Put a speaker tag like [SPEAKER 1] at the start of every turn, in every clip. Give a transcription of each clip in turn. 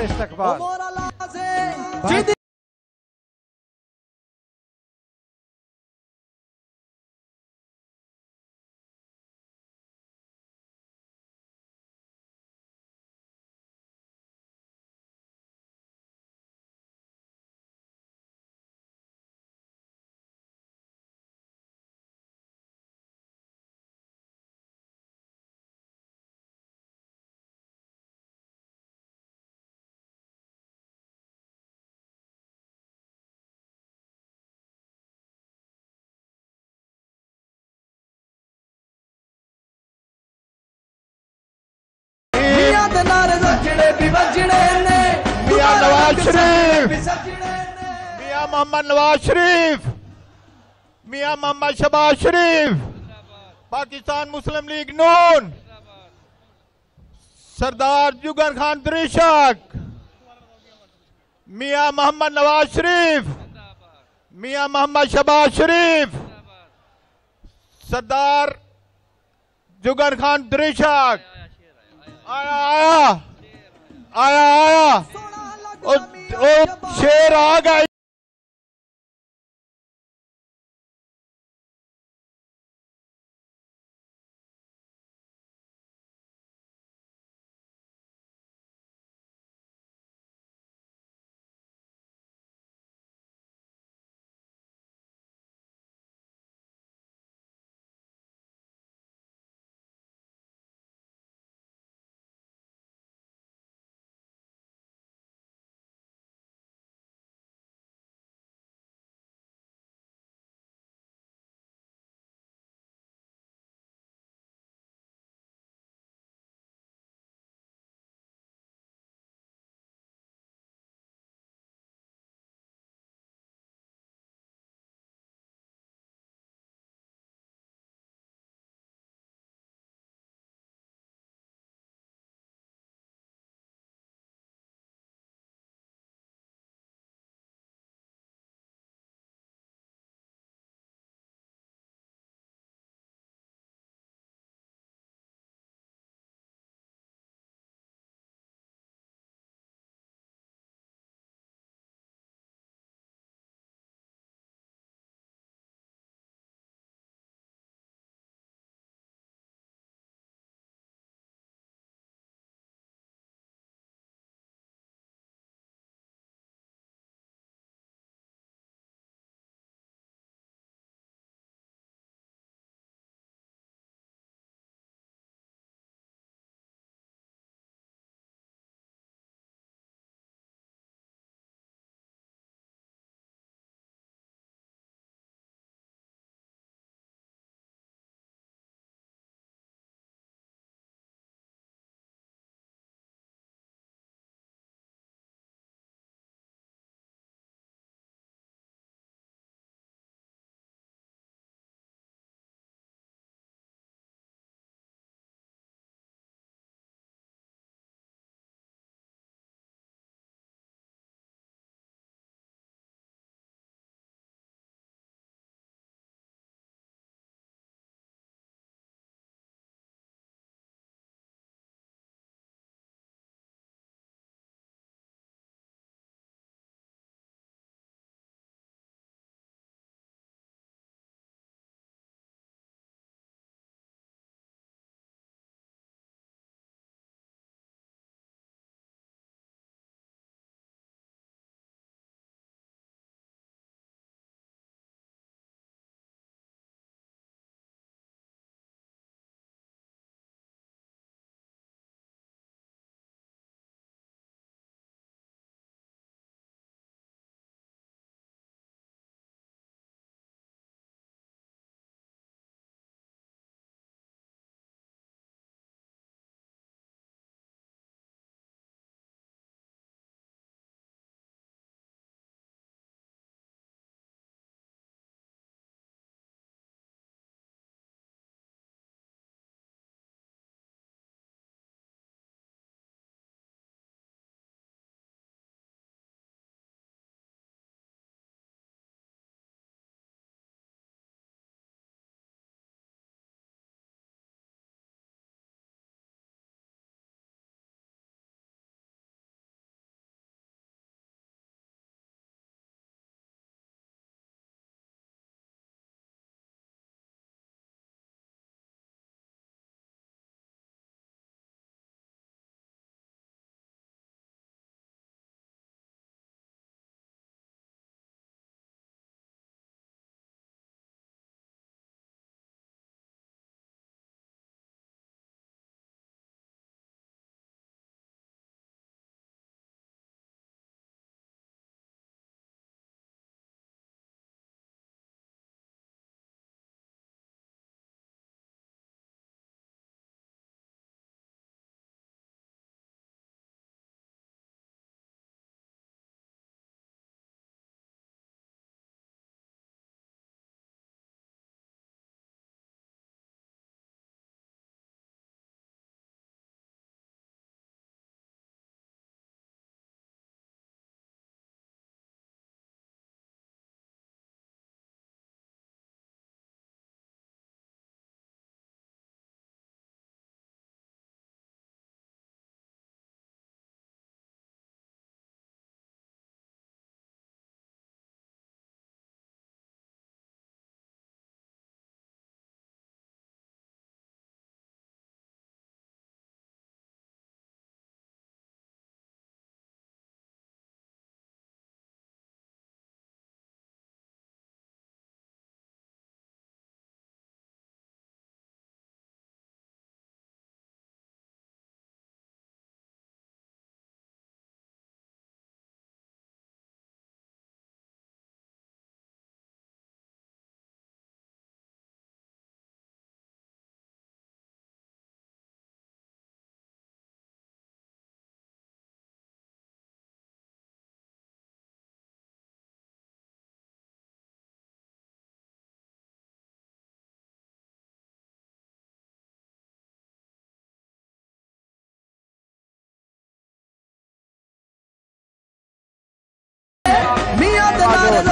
[SPEAKER 1] शानदार इस्तकबाल
[SPEAKER 2] मोहम्मद नवाज़ शरीफ मियाँ मोहम्मद शबाज शरीफ पाकिस्तान मुस्लिम लीग नून सरदार जुगन खान द्रिशक मियाँ मोहम्मद नवाज़ शरीफ मियाँ मोहम्मद शबाज शरीफ सरदार जुगन खान द्रिशक आया आया आया आया ओ, ओ शेर आ गए।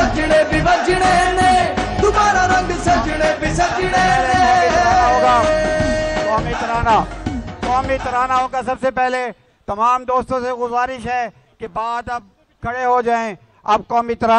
[SPEAKER 1] सजने भी बजने ने, दोबारा रंग सजने भी सजने ने।
[SPEAKER 3] कौमी तराना कौमी तराना होगा सबसे पहले। तमाम दोस्तों से गुजारिश है कि बाद अब खड़े हो जाएँ। अब कौमी तराना